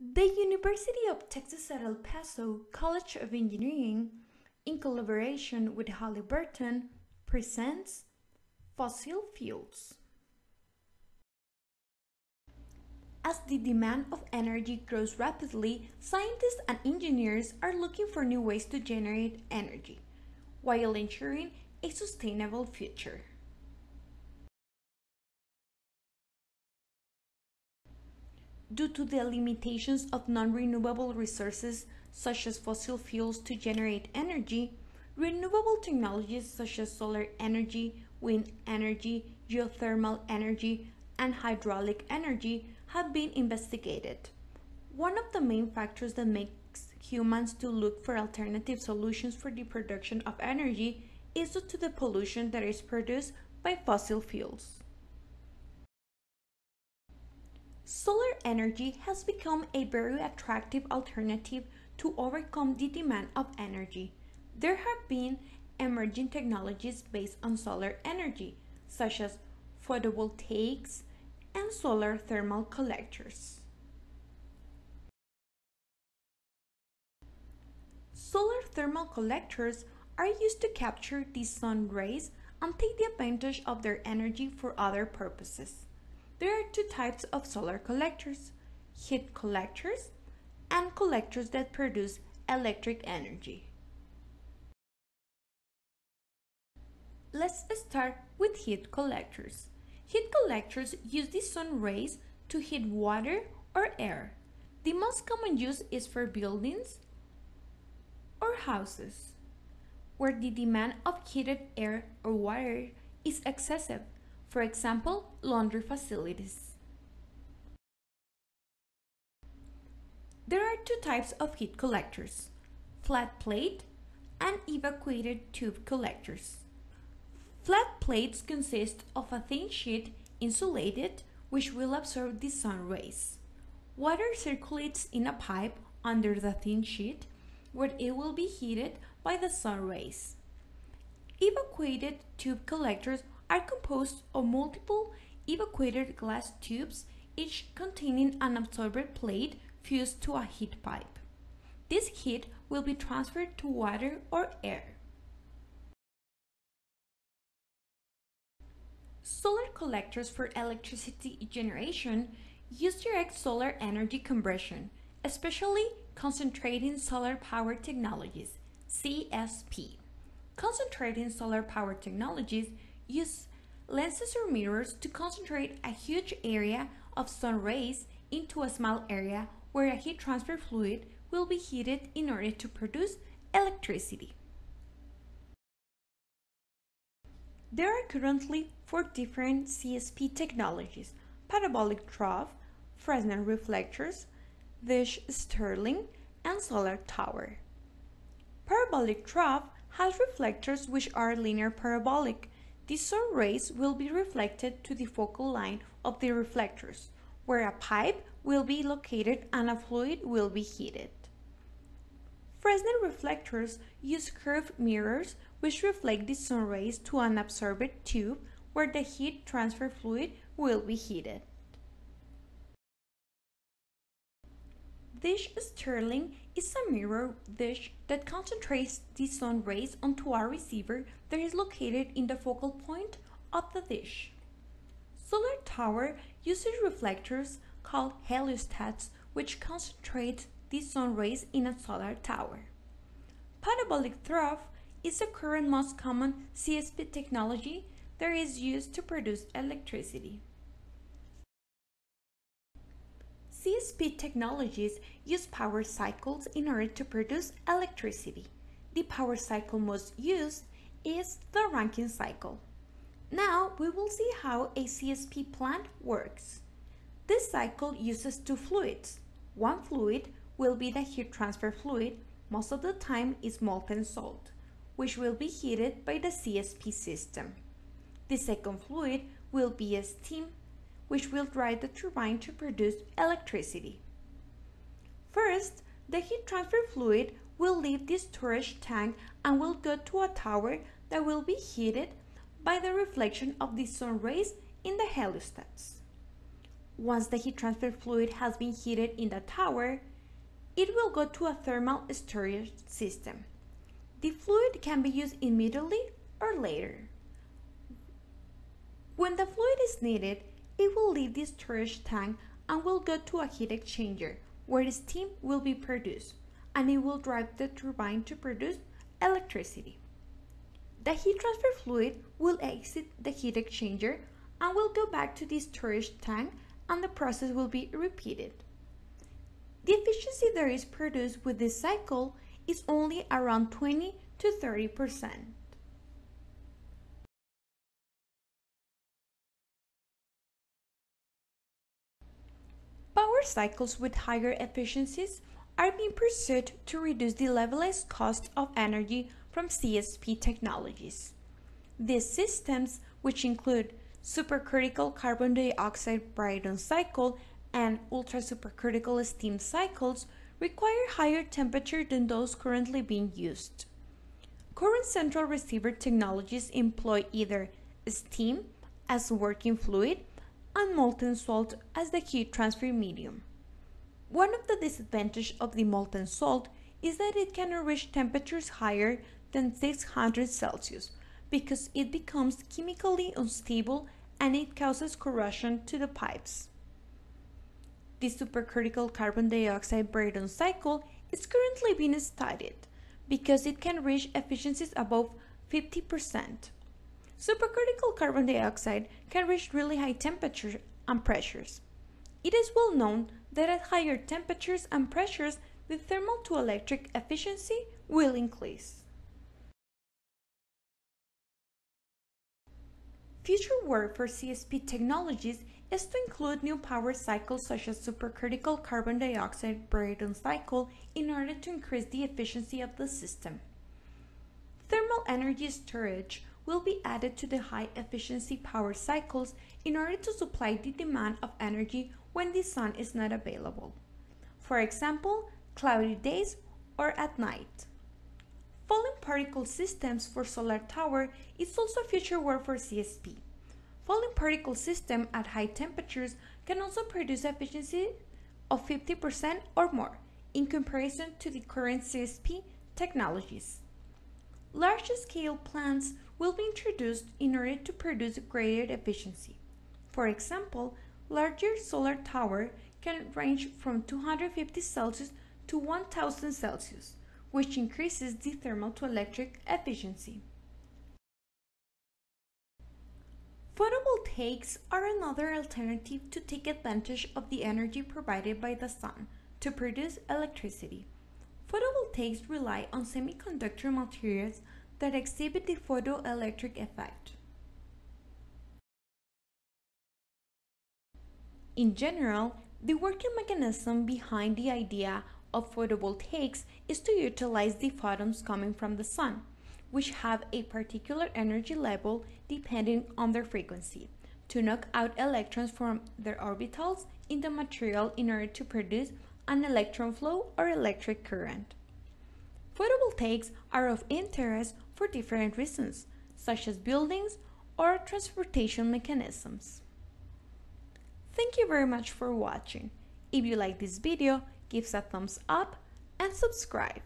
The University of Texas at El Paso College of Engineering, in collaboration with Halliburton, presents Fossil Fuels. As the demand of energy grows rapidly, scientists and engineers are looking for new ways to generate energy while ensuring a sustainable future. Due to the limitations of non-renewable resources such as fossil fuels to generate energy, renewable technologies such as solar energy, wind energy, geothermal energy, and hydraulic energy have been investigated. One of the main factors that makes humans to look for alternative solutions for the production of energy is due to the pollution that is produced by fossil fuels. Solar energy has become a very attractive alternative to overcome the demand of energy. There have been emerging technologies based on solar energy, such as photovoltaics and solar thermal collectors. Solar thermal collectors are used to capture the sun rays and take the advantage of their energy for other purposes. There are two types of solar collectors, heat collectors and collectors that produce electric energy. Let's start with heat collectors. Heat collectors use the sun rays to heat water or air. The most common use is for buildings or houses, where the demand of heated air or water is excessive for example, laundry facilities. There are two types of heat collectors, flat plate and evacuated tube collectors. Flat plates consist of a thin sheet insulated which will absorb the sun rays. Water circulates in a pipe under the thin sheet where it will be heated by the sun rays. Evacuated tube collectors are composed of multiple evacuated glass tubes, each containing an absorber plate fused to a heat pipe. This heat will be transferred to water or air. Solar collectors for electricity generation use direct solar energy conversion, especially concentrating solar power technologies, CSP. Concentrating solar power technologies use lenses or mirrors to concentrate a huge area of sun rays into a small area where a heat transfer fluid will be heated in order to produce electricity. There are currently four different CSP technologies, parabolic trough, Fresnel reflectors, dish Stirling, and solar tower. Parabolic trough has reflectors which are linear parabolic, the sun rays will be reflected to the focal line of the reflectors, where a pipe will be located and a fluid will be heated. Fresnel reflectors use curved mirrors which reflect the sun rays to an absorbed tube where the heat transfer fluid will be heated. Dish Stirling is a mirror dish that concentrates the sun rays onto a receiver that is located in the focal point of the dish. Solar tower uses reflectors called heliostats which concentrate the sun rays in a solar tower. Parabolic trough is the current most common CSP technology that is used to produce electricity. CSP technologies use power cycles in order to produce electricity. The power cycle most used is the Rankine cycle. Now we will see how a CSP plant works. This cycle uses two fluids. One fluid will be the heat transfer fluid, most of the time is molten salt, which will be heated by the CSP system. The second fluid will be a steam which will drive the turbine to produce electricity. First, the heat transfer fluid will leave the storage tank and will go to a tower that will be heated by the reflection of the sun rays in the heliostats. once the heat transfer fluid has been heated in the tower, it will go to a thermal storage system. The fluid can be used immediately or later. When the fluid is needed, it will leave the storage tank and will go to a heat exchanger where steam will be produced and it will drive the turbine to produce electricity. The heat transfer fluid will exit the heat exchanger and will go back to the storage tank and the process will be repeated. The efficiency that is produced with this cycle is only around 20 to 30 percent. Power cycles with higher efficiencies are being pursued to reduce the levelized cost of energy from CSP technologies. These systems, which include supercritical carbon dioxide Brayton cycle and ultra-supercritical steam cycles, require higher temperature than those currently being used. Current central receiver technologies employ either steam as working fluid and molten salt as the heat transfer medium. One of the disadvantages of the molten salt is that it cannot reach temperatures higher than 600 Celsius because it becomes chemically unstable and it causes corrosion to the pipes. The supercritical carbon dioxide Brayton cycle is currently being studied because it can reach efficiencies above 50%. Supercritical carbon dioxide can reach really high temperatures and pressures. It is well known that at higher temperatures and pressures, the thermal to electric efficiency will increase. Future work for CSP technologies is to include new power cycles such as supercritical carbon dioxide Brayton cycle in order to increase the efficiency of the system. Thermal energy storage will be added to the high efficiency power cycles in order to supply the demand of energy when the sun is not available. For example, cloudy days or at night. Falling particle systems for solar tower is also future work for CSP. Falling particle system at high temperatures can also produce efficiency of 50% or more in comparison to the current CSP technologies. Large-scale plants will be introduced in order to produce greater efficiency. For example, larger solar tower can range from 250 Celsius to 1000 Celsius, which increases the thermal to electric efficiency. Photovoltaics are another alternative to take advantage of the energy provided by the sun to produce electricity. Photovoltaics rely on semiconductor materials that exhibit the photoelectric effect. In general, the working mechanism behind the idea of photovoltaics is to utilize the photons coming from the sun, which have a particular energy level depending on their frequency, to knock out electrons from their orbitals in the material in order to produce an electron flow or electric current. Photovoltaics are of interest for different reasons, such as buildings or transportation mechanisms. Thank you very much for watching. If you like this video, give us a thumbs up and subscribe.